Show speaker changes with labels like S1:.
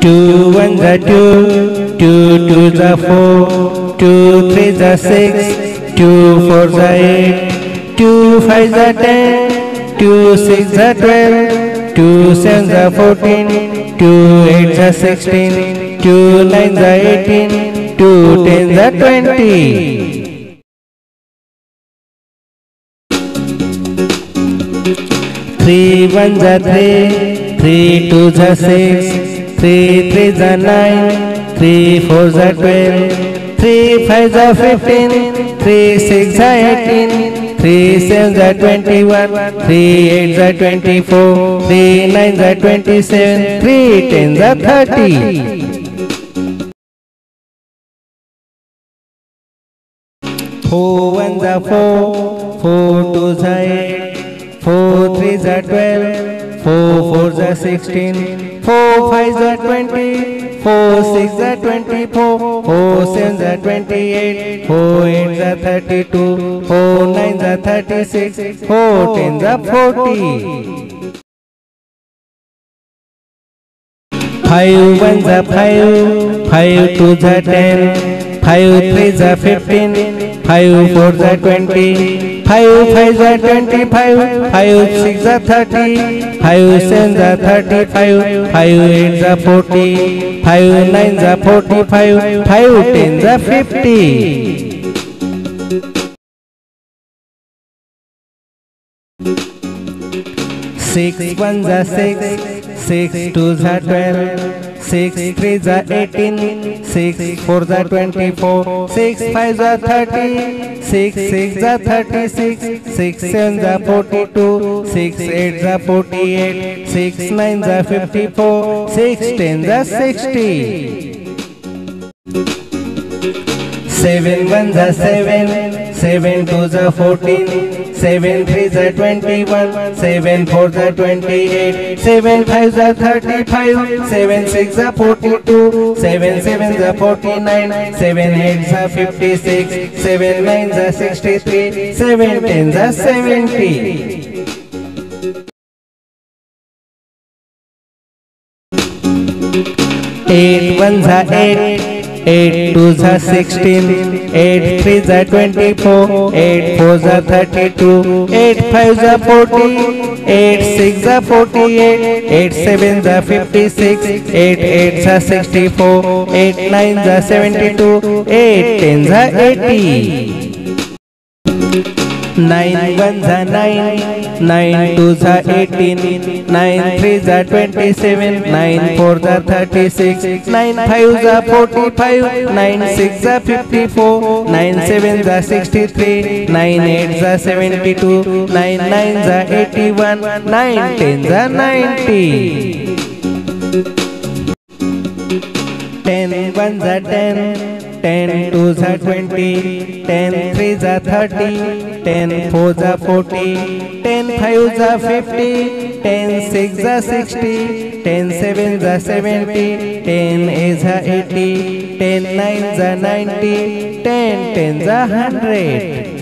S1: Two ones the two, two twos are four, two threes are six, two fours are eight, two fives are ten, two sixes are twelve, two sevens are fourteen, two eights are sixteen, two nines are eighteen, two tens are twenty. Three ones are three, three are six, three threes are nine, three fours are twelve, three fives are fifteen, three sixes are eighteen, three sevens are twenty-one, three eights are twenty-four, three nines are twenty-seven, three tens are thirty. Four ones are four, four twos are eight, four threes are twelve, four fours are sixteen, four fives are twenty, four sixes are twenty-four, four sevens are twenty-eight, four eights are thirty-two, four nines are thirty-six, four tens are forty. Five ones are five, five twos are ten, five threes are fifteen, five fours are twenty, five fives are twenty-five, five sixes are thirty, five sevens are thirty-five, five eights are forty, five nines are forty-five, five tens are fifty. Six ones are six, six twos are twelve, six threes are eighteen, six fours are twenty-four, six fives are thirty, six sixes are thirty-six, six sevens are forty-two, six eights are forty-eight, six nines are fifty-four, six tens are sixty. Seven ones are seven, seven twos are fourteen, seven threes are twenty-one, seven fours are twenty-eight, seven fives are thirty-five, seven sixes are forty-two, seven sevens are forty-nine, seven eights are fifty-six, seven nines are sixty-three, seven tens are seventy. Eight ones are eight, eight twos are sixteen, eight threes are twenty-four, eight fours are thirty-two, eight fives are forty, eight sixes are forty-eight, eight sevens are fifty-six, eight eights are sixty-four, eight nines are seventy-two, eight tens are eighty. Nine ones are nine, nine twos are eighteen, nine threes are twenty-seven, nine fours are thirty-six, nine fives are forty-five, nine sixes are fifty-four, nine sevens are sixty-three, nine eights are seventy-two, nine nines are eighty-one, nine tens are ninety. Ten ones are ten, ten twos are twenty, ten threes are thirty, ten fours are forty, ten fives are fifty, ten sixes are sixty, ten sevens are seventy, ten eights are eighty, ten nines are ninety, ten tens are hundred.